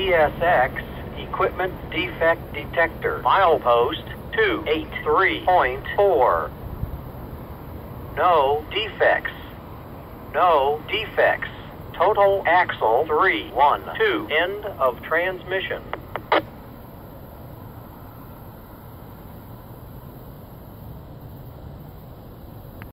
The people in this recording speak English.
CSX Equipment Defect Detector. Milepost 283.4. No defects. No defects. Total axle 312. End of transmission.